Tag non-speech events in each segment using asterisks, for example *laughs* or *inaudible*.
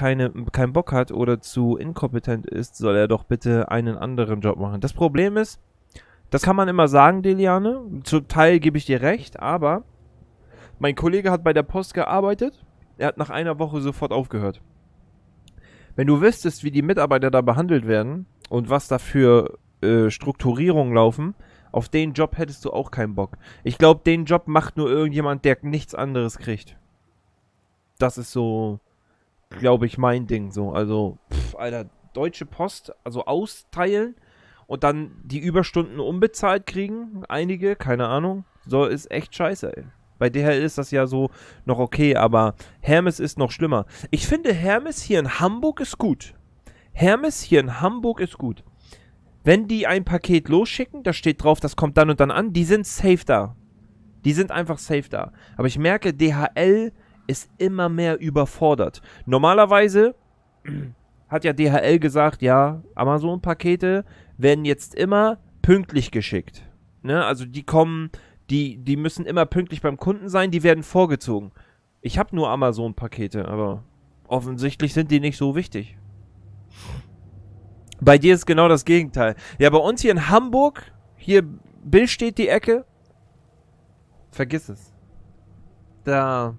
keine, keinen Bock hat oder zu inkompetent ist, soll er doch bitte einen anderen Job machen. Das Problem ist, das kann man immer sagen, Deliane. Zum Teil gebe ich dir recht, aber mein Kollege hat bei der Post gearbeitet. Er hat nach einer Woche sofort aufgehört. Wenn du wüsstest, wie die Mitarbeiter da behandelt werden und was da für äh, Strukturierungen laufen, auf den Job hättest du auch keinen Bock. Ich glaube, den Job macht nur irgendjemand, der nichts anderes kriegt. Das ist so, glaube ich, mein Ding. So, also, pff, Alter, Deutsche Post, also austeilen und dann die Überstunden unbezahlt kriegen. Einige, keine Ahnung. So ist echt scheiße, ey. Bei DHL ist das ja so noch okay, aber Hermes ist noch schlimmer. Ich finde, Hermes hier in Hamburg ist gut. Hermes hier in Hamburg ist gut. Wenn die ein Paket losschicken, da steht drauf, das kommt dann und dann an, die sind safe da. Die sind einfach safe da. Aber ich merke, DHL ist immer mehr überfordert. Normalerweise hat ja DHL gesagt, ja, Amazon-Pakete werden jetzt immer pünktlich geschickt. Ne? Also die kommen, die, die müssen immer pünktlich beim Kunden sein, die werden vorgezogen. Ich habe nur Amazon-Pakete, aber offensichtlich sind die nicht so wichtig. Bei dir ist genau das Gegenteil. Ja, bei uns hier in Hamburg, hier Bill steht die Ecke. Vergiss es. Da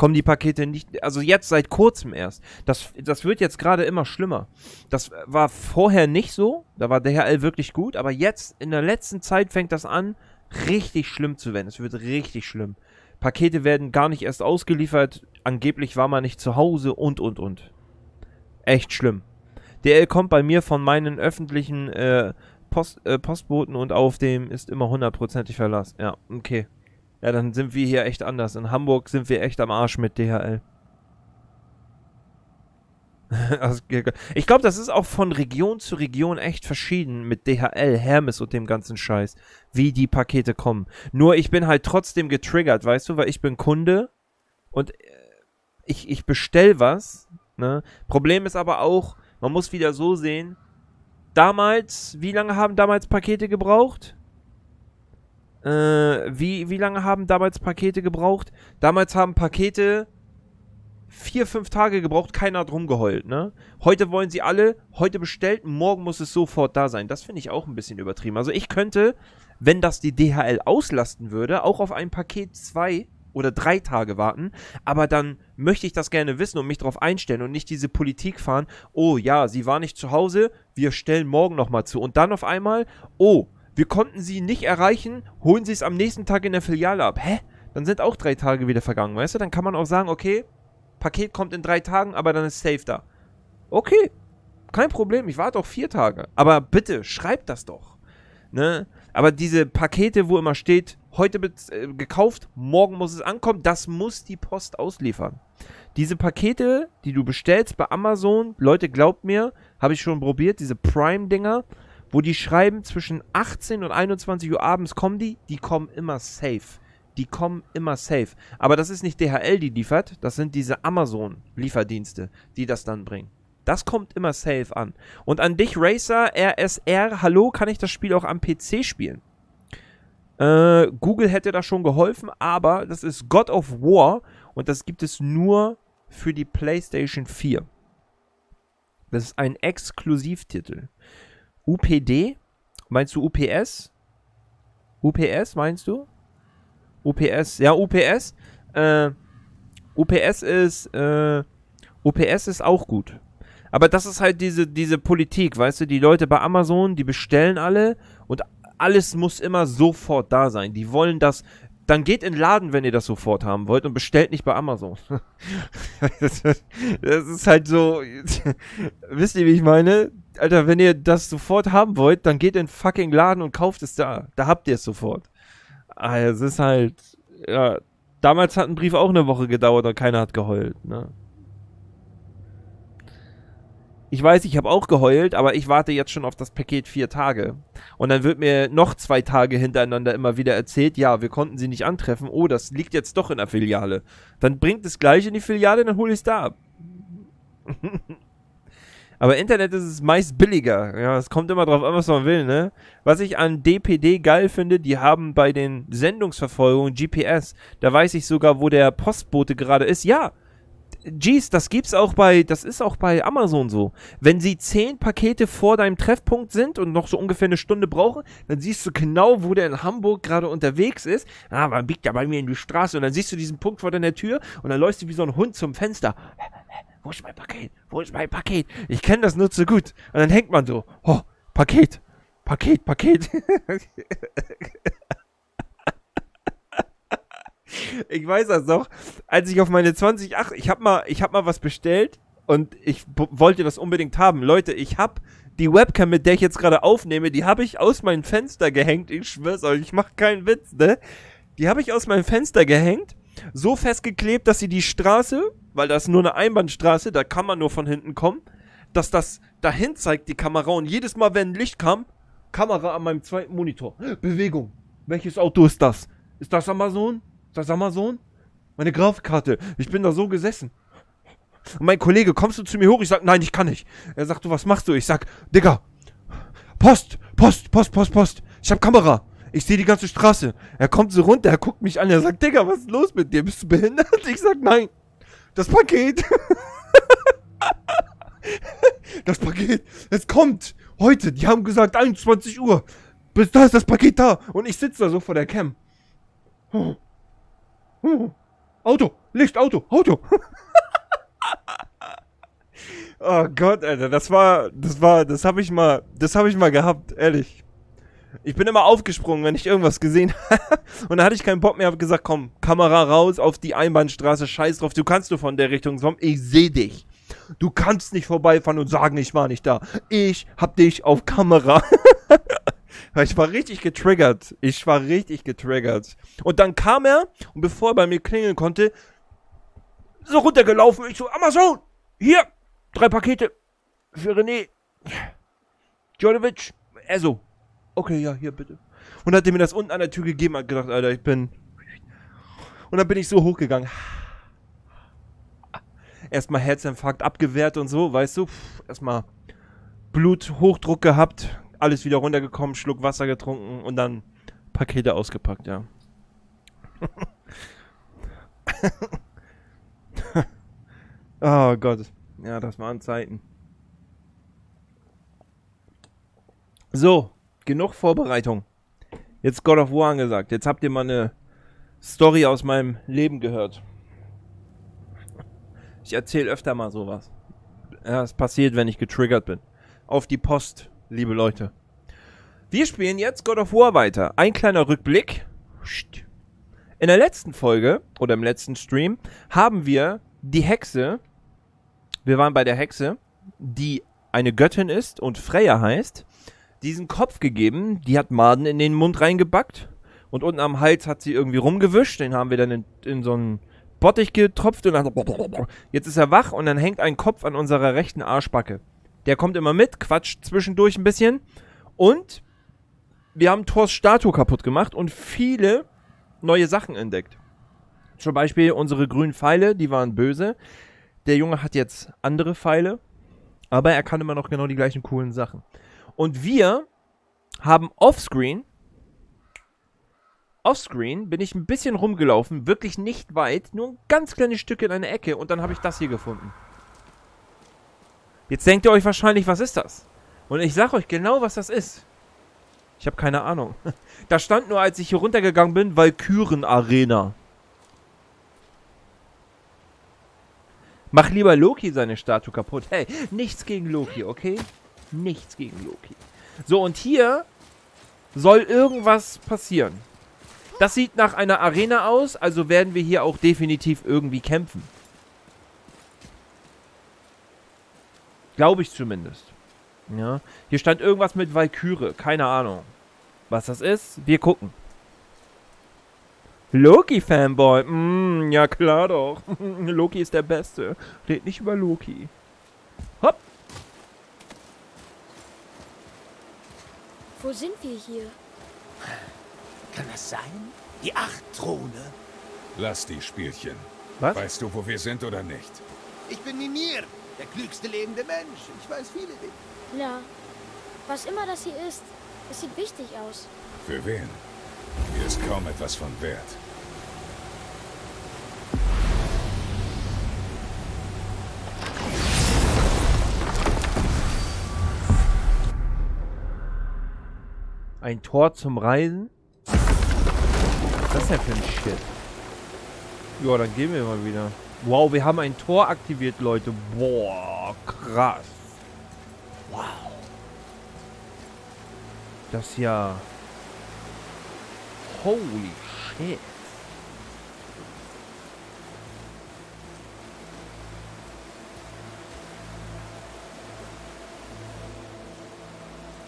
kommen die Pakete nicht, also jetzt seit kurzem erst. Das, das wird jetzt gerade immer schlimmer. Das war vorher nicht so, da war DHL wirklich gut, aber jetzt in der letzten Zeit fängt das an, richtig schlimm zu werden. Es wird richtig schlimm. Pakete werden gar nicht erst ausgeliefert, angeblich war man nicht zu Hause und und und. Echt schlimm. DHL kommt bei mir von meinen öffentlichen äh, Post, äh, Postboten und auf dem ist immer hundertprozentig Verlass. Ja, okay. Ja, dann sind wir hier echt anders. In Hamburg sind wir echt am Arsch mit DHL. *laughs* Ich glaube, das ist auch von Region zu Region echt verschieden mit DHL, Hermes und dem ganzen Scheiß, wie die Pakete kommen. Nur ich bin halt trotzdem getriggert, weißt du, weil ich bin Kunde und äh, ich, ich bestell was. Ne? Problem ist aber auch, man muss wieder so sehen, damals, wie lange haben damals Pakete gebraucht? Äh, wie, wie lange haben damals Pakete gebraucht? Damals haben Pakete vier, fünf Tage gebraucht, keiner hat rumgeheult, ne? Heute wollen sie alle, heute bestellt, morgen muss es sofort da sein. Das finde ich auch ein bisschen übertrieben. Also ich könnte, wenn das die DHL auslasten würde, auch auf ein Paket zwei oder drei Tage warten, aber dann möchte ich das gerne wissen und mich darauf einstellen und nicht diese Politik fahren, oh ja, sie war nicht zu Hause, wir stellen morgen nochmal zu. Und dann auf einmal, oh, wir konnten sie nicht erreichen, holen sie es am nächsten Tag in der Filiale ab. Hä? Dann sind auch drei Tage wieder vergangen, weißt du? Dann kann man auch sagen, okay, Paket kommt in drei Tagen, aber dann ist safe da. Okay, kein Problem, ich warte auch vier Tage. Aber bitte, schreibt das doch. Ne? Aber diese Pakete, wo immer steht, heute äh, gekauft, morgen muss es ankommen, das muss die Post ausliefern. Diese Pakete, die du bestellst bei Amazon, Leute, glaubt mir, habe ich schon probiert, diese Prime-Dinger, wo die schreiben, zwischen 18 und 21 Uhr abends kommen die, die kommen immer safe. Die kommen immer safe. Aber das ist nicht DHL, die liefert, das sind diese Amazon-Lieferdienste, die das dann bringen. Das kommt immer safe an. Und an dich, Racer, RSR, hallo, kann ich das Spiel auch am PC spielen? Äh, Google hätte da schon geholfen, aber das ist God of War und das gibt es nur für die PlayStation 4. Das ist ein Exklusivtitel. UPD? Meinst du UPS? UPS meinst du? UPS, ja, UPS. Äh, UPS ist, äh, UPS ist auch gut. Aber das ist halt diese, diese Politik, weißt du, die Leute bei Amazon, die bestellen alle und alles muss immer sofort da sein. Die wollen das. Dann geht in den Laden, wenn ihr das sofort haben wollt und bestellt nicht bei Amazon. *laughs* das, ist halt so. *laughs* wisst ihr, wie ich meine? Alter, wenn ihr das sofort haben wollt, dann geht in fucking Laden und kauft es da. Da habt ihr es sofort. Also, es ist halt, ja, damals hat ein Brief auch eine Woche gedauert und keiner hat geheult, ne? Ich weiß, ich habe auch geheult, aber ich warte jetzt schon auf das Paket vier Tage. Und dann wird mir noch zwei Tage hintereinander immer wieder erzählt, ja, wir konnten sie nicht antreffen. Oh, das liegt jetzt doch in der Filiale. Dann bringt es gleich in die Filiale, dann hole ich es da ab. *laughs* Aber Internet ist es meist billiger. Ja, es kommt immer drauf an, was man will, ne? Was ich an DPD geil finde, die haben bei den Sendungsverfolgungen GPS. Da weiß ich sogar, wo der Postbote gerade ist. Ja, Jeez, das gibt's auch bei, das ist auch bei Amazon so. Wenn sie zehn Pakete vor deinem Treffpunkt sind und noch so ungefähr eine Stunde brauchen, dann siehst du genau, wo der in Hamburg gerade unterwegs ist. Ah, man biegt ja bei mir in die Straße und dann siehst du diesen Punkt vor deiner Tür und dann läufst du wie so ein Hund zum Fenster. Wo ist mein Paket? Wo ist mein Paket? Ich kenne das nur zu gut. Und dann hängt man so. Oh, Paket. Paket, Paket. *laughs* ich weiß das noch, als ich auf meine 20, ach, ich hab mal, hab mal was bestellt und ich wollte das unbedingt haben. Leute, ich hab die Webcam, mit der ich jetzt gerade aufnehme, die habe ich aus meinem Fenster gehängt. Ich schwör's euch, ich mach keinen Witz, ne? Die habe ich aus meinem Fenster gehängt, so festgeklebt, dass sie die Straße, weil das ist nur eine Einbahnstraße, da kann man nur von hinten kommen, dass das dahin zeigt, die Kamera. Und jedes Mal, wenn Licht kam, Kamera an meinem zweiten Monitor. *gasps* Bewegung. Welches Auto ist das? Ist das Amazon? Ist das Amazon? Meine Grafikkarte. Ich bin da so gesessen. Und mein Kollege, kommst du zu mir hoch? Ich sag, nein, ich kann nicht. Er sagt, du, was machst du? Ich sag, Digga, Post, Post, Post, Post, Post. Ich hab Kamera. Ich sehe die ganze Straße. Er kommt so runter, er guckt mich an, er sagt, Digga, was ist los mit dir? Bist du behindert? Ich sag, nein. Das Paket. *laughs* das Paket. Es kommt. Heute. Die haben gesagt 21 Uhr. Bis da ist das Paket da. Und ich sitze da so vor der Cam. Auto. Licht, Auto, Auto. *laughs* oh Gott, Alter. Das war, das war, das habe ich mal, das habe ich mal gehabt. Ehrlich. Ich bin immer aufgesprungen, wenn ich irgendwas gesehen *laughs* habe. und dann hatte ich keinen Bock mehr, habe gesagt, komm, Kamera raus auf die Einbahnstraße, scheiß drauf, du kannst nur von der Richtung kommen, ich sehe dich. Du kannst nicht vorbeifahren und sagen, ich war nicht da. Ich hab dich auf Kamera. *laughs* ich war richtig getriggert. Ich war richtig getriggert. Und dann kam er und bevor er bei mir klingeln konnte, so runtergelaufen. Ich so, Amazon, hier, drei Pakete für René. Djordjevic. Er so, okay, ja, hier bitte. Und hat mir das unten an der Tür gegeben, hat gedacht, Alter, ich bin. Und dann bin ich so hochgegangen. Erstmal Herzinfarkt abgewehrt und so, weißt du? Erstmal Bluthochdruck gehabt, alles wieder runtergekommen, Schluck Wasser getrunken und dann Pakete ausgepackt, ja. *laughs* oh Gott. Ja, das waren Zeiten. So, genug Vorbereitung. Jetzt God of War angesagt. Jetzt habt ihr mal eine Story aus meinem Leben gehört. Ich erzähle öfter mal sowas. Ja, es passiert, wenn ich getriggert bin. Auf die Post, liebe Leute. Wir spielen jetzt God of War weiter. Ein kleiner Rückblick. In der letzten Folge oder im letzten Stream haben wir die Hexe. Wir waren bei der Hexe, die eine Göttin ist und Freya heißt diesen Kopf gegeben. Die hat Maden in den Mund reingebackt. Und unten am Hals hat sie irgendwie rumgewischt. Den haben wir dann in, in so einen Bottich getropft und dann. Jetzt ist er wach und dann hängt ein Kopf an unserer rechten Arschbacke. Der kommt immer mit, quatscht zwischendurch ein bisschen. Und wir haben Thors Statue kaputt gemacht und viele neue Sachen entdeckt. Zum Beispiel unsere grünen Pfeile, die waren böse. Der Junge hat jetzt andere Pfeile, aber er kann immer noch genau die gleichen coolen Sachen. Und wir haben offscreen, offscreen bin ich ein bisschen rumgelaufen, wirklich nicht weit, nur ein ganz kleines Stück in eine Ecke und dann habe ich das hier gefunden. Jetzt denkt ihr euch wahrscheinlich, was ist das? Und ich sag euch genau, was das ist. Ich habe keine Ahnung. *laughs* Da stand nur, als ich hier runtergegangen bin, Valkyren Arena. Mach lieber Loki seine Statue kaputt. Hey, nichts gegen Loki, okay? Nichts gegen Loki. So, und hier soll irgendwas passieren. Das sieht nach einer Arena aus, also werden wir hier auch definitiv irgendwie kämpfen. Glaube ich zumindest. Ja. Hier stand irgendwas mit Valkyrie. Keine Ahnung. Was das ist, wir gucken. Loki-Fanboy. Mm, ja klar doch. *laughs* Loki ist der Beste. Red nicht über Loki. Hopp. Wo sind wir hier? Kann das sein? Die acht Throne? Lass die Spielchen. Was? Weißt du, wo wir sind oder nicht? Ich bin Mimir, der klügste lebende Mensch. Ich weiß viele Dinge. Ja. Was immer das hier ist, es sieht wichtig aus. Für wen? Hier ist kaum etwas von Wert. Ein Tor zum Reisen? Was ist das denn für ein Shit? Ja, dann gehen wir mal wieder. Wow, wir haben ein Tor aktiviert, Leute. Boah, krass. Wow. Das ja... Holy shit.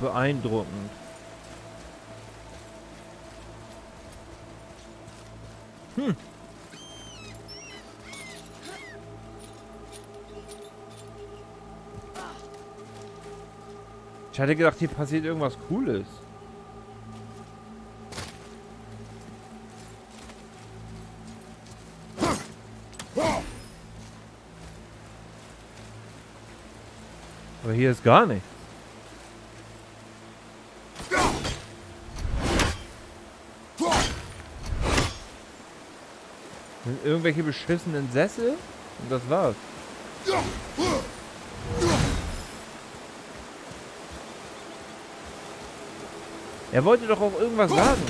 Beeindruckend. Hm. Ich hatte gedacht, hier passiert irgendwas Cooles. Aber hier ist gar nichts. Sind irgendwelche beschissenen Sessel? Und das war's. Er wollte doch auch irgendwas sagen.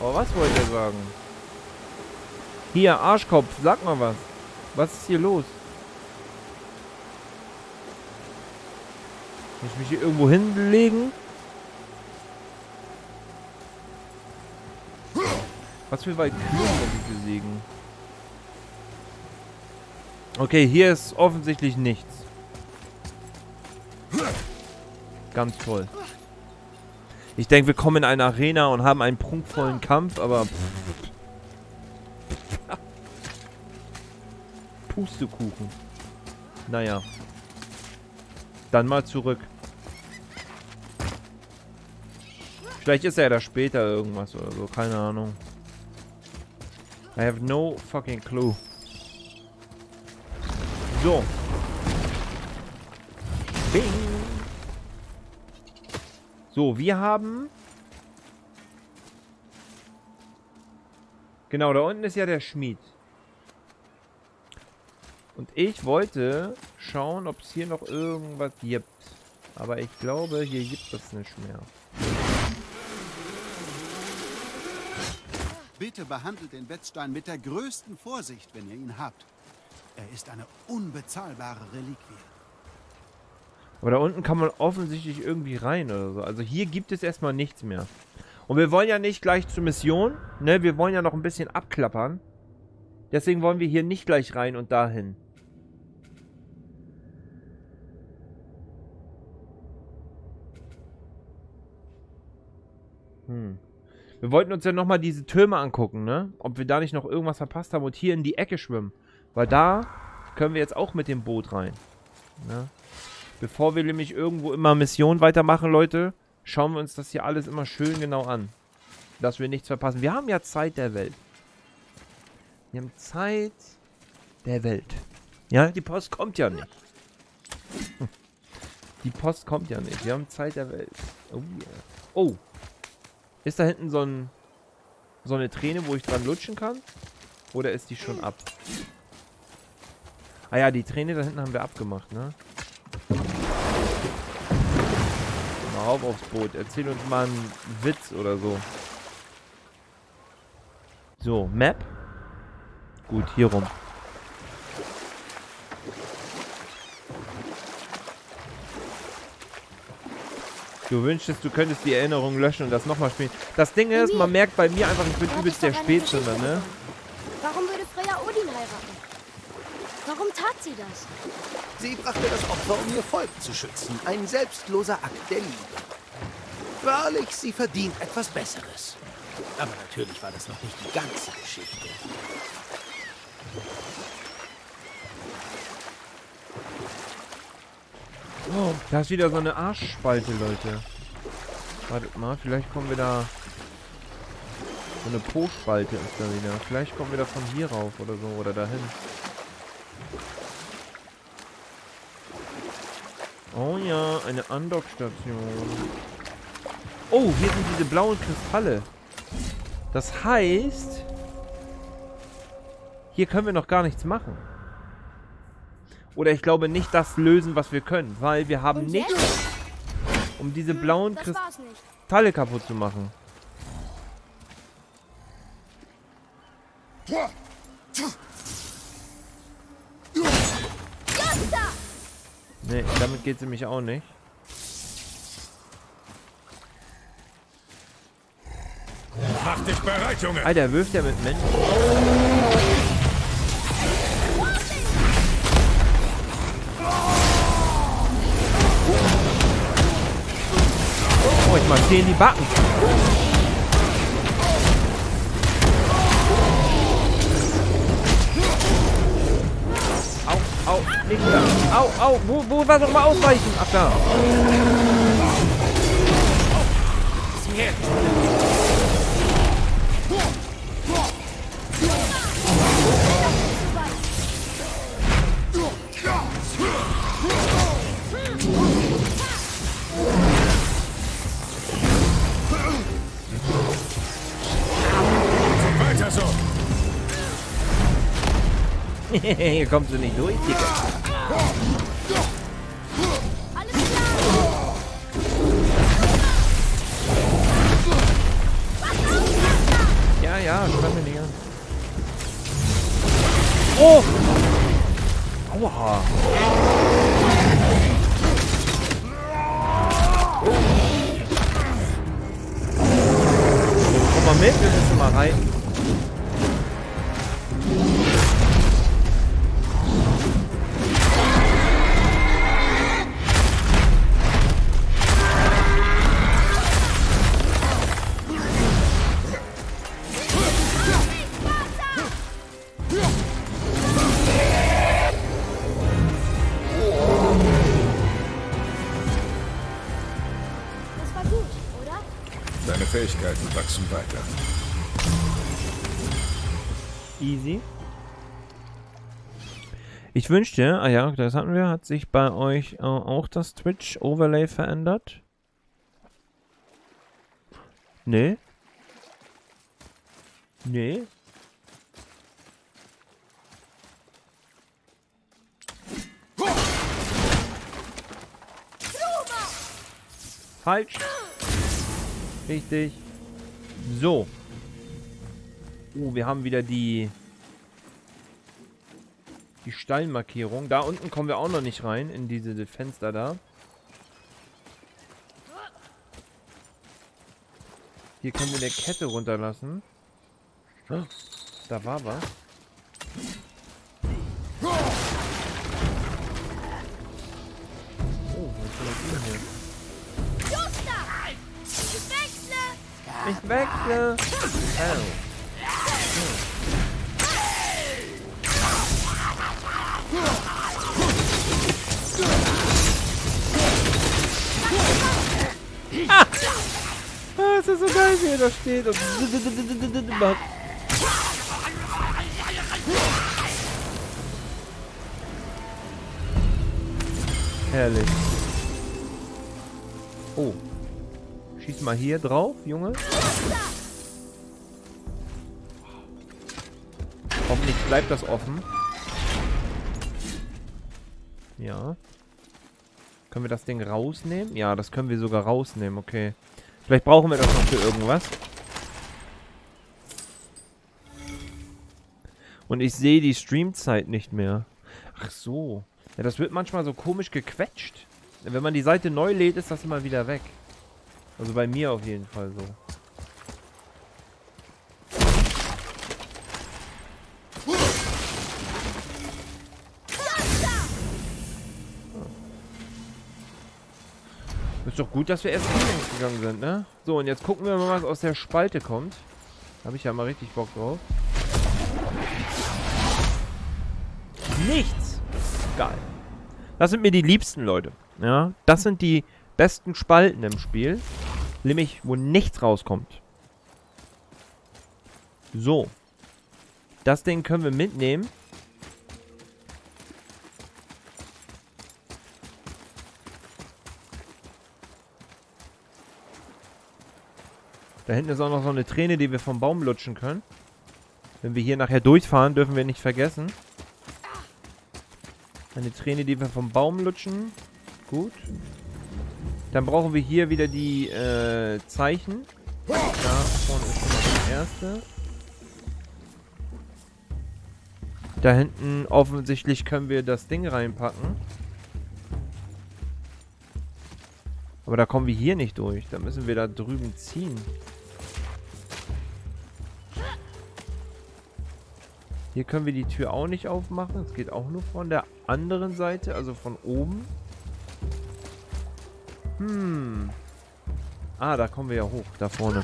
Aber was wollte er sagen? Hier, Arschkopf, sag mal was. Was ist hier los? Muss ich mich hier irgendwo hinlegen? Was für Valkyren muss ich besiegen? Okay, hier ist offensichtlich nichts. Ganz toll. Ich denke, wir kommen in eine Arena und haben einen prunkvollen Kampf, aber... *laughs* Pustekuchen. Naja. Dann mal zurück. Vielleicht ist er ja da später irgendwas oder so. Keine Ahnung. I have no fucking clue. So. Bing. So, wir haben... Genau, da unten ist ja der Schmied. Und ich wollte schauen, ob es hier noch irgendwas gibt. Aber ich glaube, hier gibt es nicht mehr. Bitte behandelt den Wetzstein mit der größten Vorsicht, wenn ihr ihn habt. Er ist eine unbezahlbare Reliquie. Aber da unten kann man offensichtlich irgendwie rein oder so. Also hier gibt es erstmal nichts mehr. Und wir wollen ja nicht gleich zur Mission. Ne, wir wollen ja noch ein bisschen abklappern. Deswegen wollen wir hier nicht gleich rein und dahin. Hm. Wir wollten uns ja nochmal diese Türme angucken, ne? Ob wir da nicht noch irgendwas verpasst haben und hier in die Ecke schwimmen. Weil da können wir jetzt auch mit dem Boot rein. Ne? Bevor wir nämlich irgendwo immer Missionen weitermachen, Leute, schauen wir uns das hier alles immer schön genau an. Dass wir nichts verpassen. Wir haben ja Zeit der Welt. Wir haben Zeit der Welt. Ja, die Post kommt ja nicht. *laughs* Die Post kommt ja nicht. Wir haben Zeit der Welt. Oh yeah. Oh. Ist da hinten so ein so eine Träne, wo ich dran lutschen kann? Oder ist die schon ab? Ah ja, die Träne da hinten haben wir abgemacht, ne? Mal auf aufs Boot. Erzähl uns mal einen Witz oder so. So, Map. Gut, hier rum. Du wünschst, du könntest die Erinnerung löschen und das nochmal spielen. Das Ding ist, man merkt bei mir einfach, ich bin übelst der Spätzünder, ne? Warum würde Freya Odin heiraten? Warum tat sie das? Sie brachte das Opfer, um ihr Volk zu schützen. Ein selbstloser Akt der Liebe. Wahrlich, sie verdient etwas Besseres. Aber natürlich war das noch nicht die ganze Geschichte. Oh, da ist wieder so eine Arschspalte, Leute. Wartet mal, vielleicht kommen wir da... So eine Po-Spalte ist da wieder. Vielleicht kommen wir da von hier rauf oder so, oder dahin. Oh ja, eine Andockstation. Oh, hier sind diese blauen Kristalle. Das heißt... Hier können wir noch gar nichts machen. Oder ich glaube nicht das lösen, was wir können. Weil wir haben nichts, um diese Hm, blauen nicht. Kristalle kaputt zu machen. Nee, damit geht sie mich auch nicht. Mach dich bereit, Junge! Alter, wirft der mit Menschen? Oh, ich dir in die Backen. Au, au. Au, wo, wo war doch mal ausweichen? Ach da. Weiter *laughs* Hier kommst du nicht durch, Digga. Ja, ja, spann mir nicht an. Oh! Aua. Komm mal mit, wir müssen mal rein. Fähigkeiten wachsen weiter. Easy. Ich wünschte, ah ja, das hatten wir, hat sich bei euch äh, auch das Twitch-Overlay verändert? Nee? Nee? Falsch. Richtig. So. Oh, wir haben wieder die die Steinmarkierung. Da unten kommen wir auch noch nicht rein, in diese Fenster da. Hier können wir eine Kette runterlassen. Da war was. Ich wechsle. Oh. Ah, das ist so geil, wie er da steht und macht. *laughs* Herrlich. Oh. Schieß mal hier drauf, Junge. Hoffentlich bleibt das offen. Ja. Können wir das Ding rausnehmen? Ja, das können wir sogar rausnehmen, okay. Vielleicht brauchen wir das noch für irgendwas. Und ich sehe die Streamzeit nicht mehr. Ach so. Ja, das wird manchmal so komisch gequetscht. Wenn man die Seite neu lädt, ist das immer wieder weg. Also bei mir auf jeden Fall so. Ist doch gut, dass wir erst gegangen sind, ne? So, und jetzt gucken wir mal, was aus der Spalte kommt. Habe ich ja mal richtig Bock drauf. Nichts. Geil. Das sind mir die liebsten Leute. Ja, das sind die besten Spalten im Spiel. Nämlich, wo nichts rauskommt. So. Das Ding können wir mitnehmen. Da hinten ist auch noch so eine Träne, die wir vom Baum lutschen können. Wenn wir hier nachher durchfahren, dürfen wir nicht vergessen. Eine Träne, die wir vom Baum lutschen. Gut. Dann brauchen wir hier wieder die äh, Zeichen. Da vorne ist schon mal das erste. Da hinten offensichtlich können wir das Ding reinpacken. Aber da kommen wir hier nicht durch. Da müssen wir da drüben ziehen. Hier können wir die Tür auch nicht aufmachen. Es geht auch nur von der anderen Seite, also von oben. Hm. Ah, da kommen wir ja hoch, da vorne.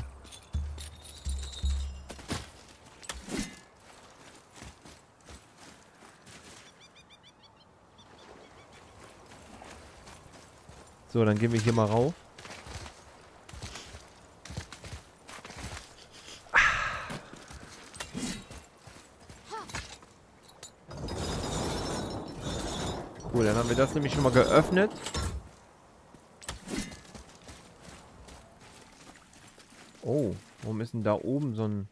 So, dann gehen wir hier mal rauf. Cool, dann haben wir das nämlich schon mal geöffnet. Oh, warum ist denn da oben so ein...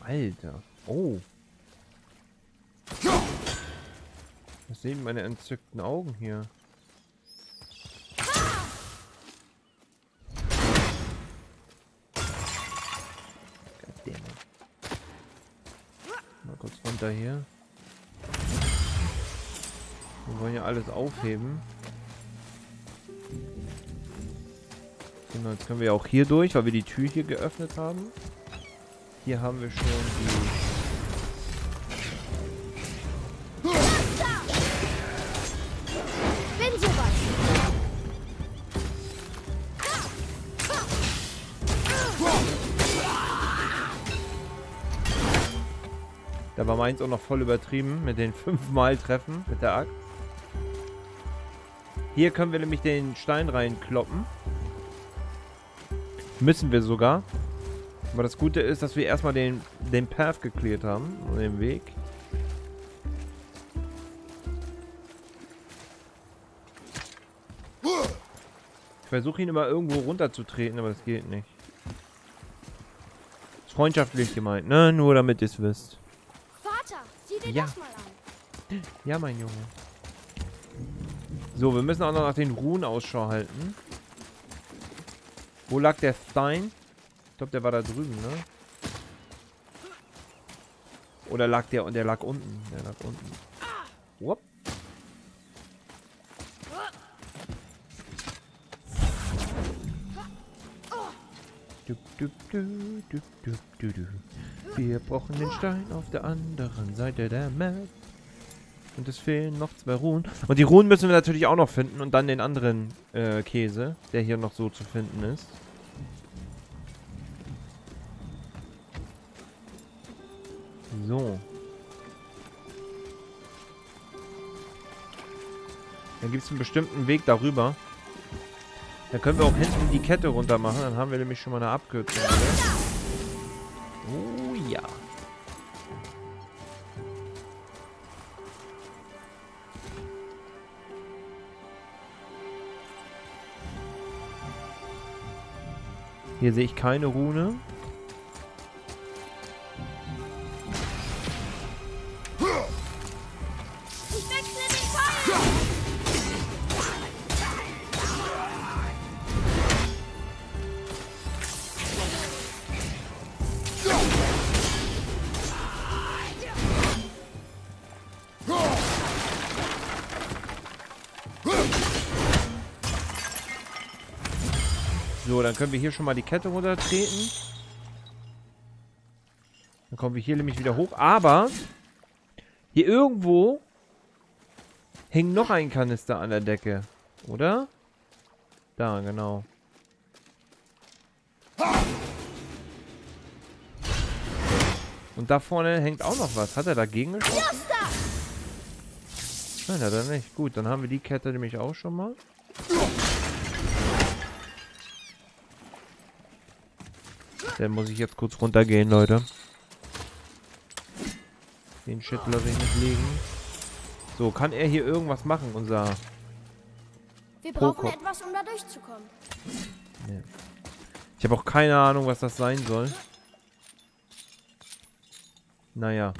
Alter. Oh. Was sehen meine entzückten Augen hier? Mal kurz runter hier. Wir wollen ja alles aufheben. Genau, jetzt können wir auch hier durch, weil wir die Tür hier geöffnet haben. Hier haben wir schon die... Da war meins auch noch voll übertrieben mit den *laughs* fünfmal Treffen mit der Axt. Hier können wir nämlich den Stein reinkloppen. Müssen wir sogar. Aber das Gute ist, dass wir erstmal den, den Path geklärt haben. Den Weg. Ich versuche ihn immer irgendwo runterzutreten, aber das geht nicht. Ist freundschaftlich gemeint, ne? Nur damit ihr es wisst. Vater, sieh dir Ja. das mal an. Ja, mein Junge. So, wir müssen auch noch nach den Ruhen Ausschau halten. Wo lag der Stein? Ich glaube, der war da drüben, ne? Oder lag der und der lag unten? Der lag unten. Whoop. Dup, dup, du, dup, dup, du, du. Wir brauchen den Stein auf der anderen Seite der Map. Und es fehlen noch zwei Ruhen. Und die Ruhen müssen wir natürlich auch noch finden. Und dann den anderen äh, Käse, der hier noch so zu finden ist. So. Dann gibt es einen bestimmten Weg darüber. Dann können wir auch hinten die Kette runter machen. Dann haben wir nämlich schon mal eine Abkürzung. Oh Hier sehe ich keine Rune. Dann können wir hier schon mal die Kette runtertreten. Dann kommen wir hier nämlich wieder hoch. Aber hier irgendwo hängt noch ein Kanister an der Decke. Oder? Da, genau. Und da vorne hängt auch noch was. Hat er dagegen geschossen? Nein, hat er nicht. Gut, dann haben wir die Kette nämlich auch schon mal. Dann muss ich jetzt kurz runtergehen, Leute. Den Shit lasse ich nicht liegen. So, kann er hier irgendwas machen, unser... Wir brauchen Prokop. etwas, um da durchzukommen. Ich habe auch keine Ahnung, was das sein soll. Naja.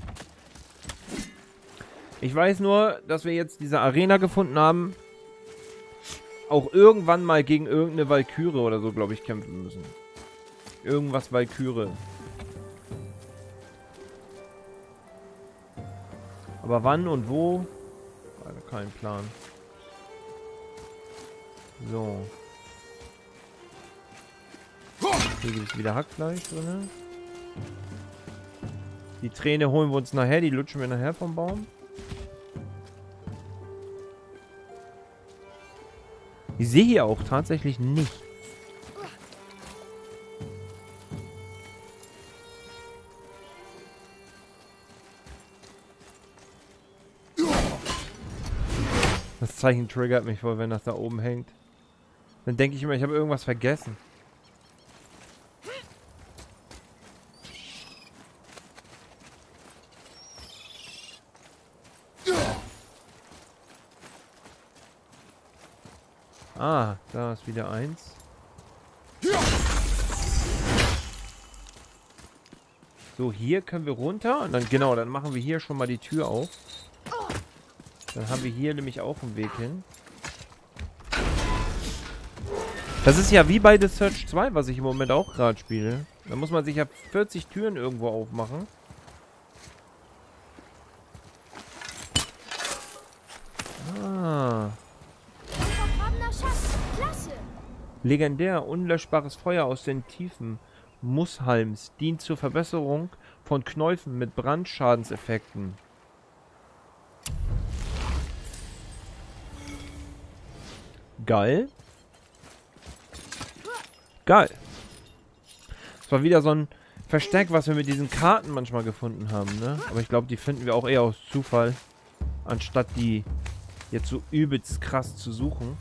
Ich weiß nur, dass wir jetzt diese Arena gefunden haben. auch irgendwann mal gegen irgendeine Valkyrie oder so, glaube ich, kämpfen müssen. Irgendwas Valkyrie. Aber wann und wo? Also kein Plan. So. Hier gibt es wieder Hackfleisch drin. Die Träne holen wir uns nachher, die lutschen wir nachher vom Baum. Ich sehe hier auch tatsächlich nicht. Das Zeichen triggert mich voll, wenn das da oben hängt. Dann denke ich immer, ich habe irgendwas vergessen. Ah, da ist wieder eins. So, hier können wir runter. Und dann, genau, dann machen wir hier schon mal die Tür auf. Dann haben wir hier nämlich auch einen Weg hin. Das ist ja wie bei The Search 2, was ich im Moment auch gerade spiele. Da muss man sich ja 40 Türen irgendwo aufmachen. Ah. Legendär, unlöschbares Feuer aus den Tiefen Musshalms dient zur Verbesserung von Knäufen mit Brandschadenseffekten. Geil. Geil. Das war wieder so ein Versteck, was wir mit diesen Karten manchmal gefunden haben, ne? Aber ich glaube, die finden wir auch eher aus Zufall. Anstatt die jetzt so übelst krass zu suchen.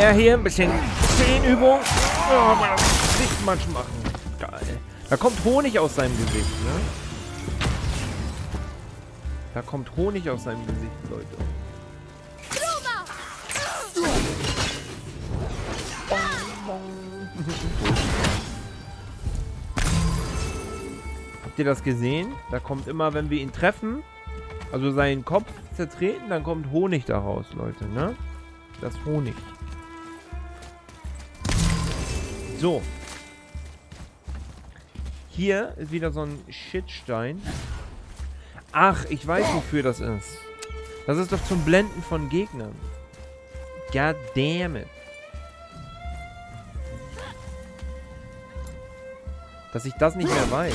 Ja, hier ein bisschen Zehenübung. Oh, mal das Gesicht matsch machen. Geil. Da kommt Honig aus seinem Gesicht, ne? Da kommt Honig aus seinem Gesicht, Leute. Habt ihr das gesehen? Da kommt immer, wenn wir ihn treffen, also seinen Kopf zertreten, dann kommt Honig daraus, Leute, ne? Das Honig. So. Hier ist wieder so ein Shitstein. Ach, ich weiß, wofür das ist. Das ist doch zum Blenden von Gegnern. God damn it. Dass ich das nicht mehr weiß.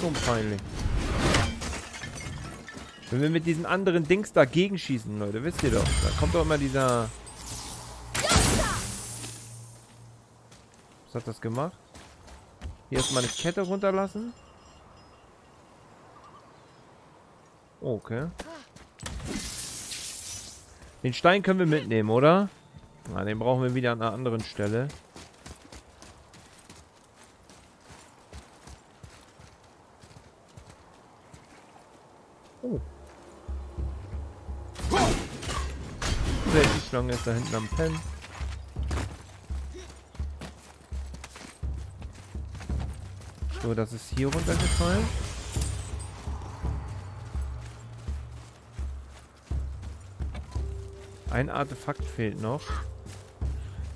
Schon peinlich. Wenn wir mit diesen anderen Dings dagegen schießen, Leute, wisst ihr doch. Da kommt doch immer dieser... Was hat das gemacht? Hier erstmal eine Kette runterlassen. Okay. Den Stein können wir mitnehmen, oder? Na, den brauchen wir wieder an einer anderen Stelle. Schlange ist da hinten am Pen. So, das ist hier runtergefallen. Ein Artefakt fehlt noch.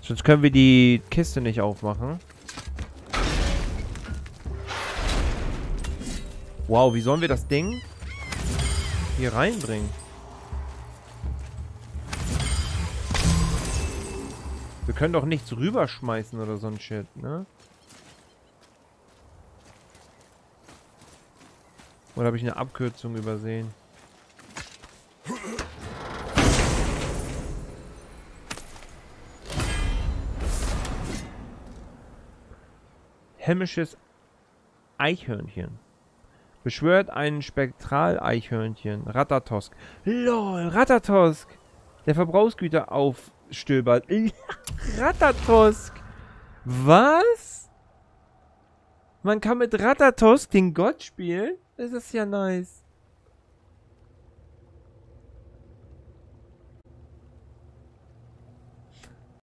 Sonst können wir die Kiste nicht aufmachen. Wow, wie sollen wir das Ding hier reinbringen? Können doch nichts rüberschmeißen oder so ein Shit, ne? Oder habe ich eine Abkürzung übersehen? Hämisches Eichhörnchen. Beschwört ein Spektral-Eichhörnchen. Ratatosk. LOL, Ratatosk. Der Verbrauchsgüter aufstöbert. Ratatosk. Was? Man kann mit Ratatosk den Gott spielen? Das ist ja nice.